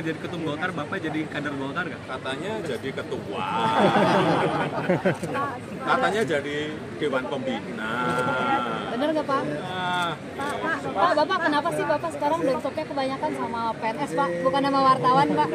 pengen jadi ketum Golkar, Bapak jadi kader Golkar nggak? Katanya jadi ketua. Katanya jadi dewan pembina. Bener nggak Pak? Pak, Pak, Pak, Bapak kenapa sih Bapak sekarang bentuknya kebanyakan sama PNS Pak? Bukan sama wartawan Pak?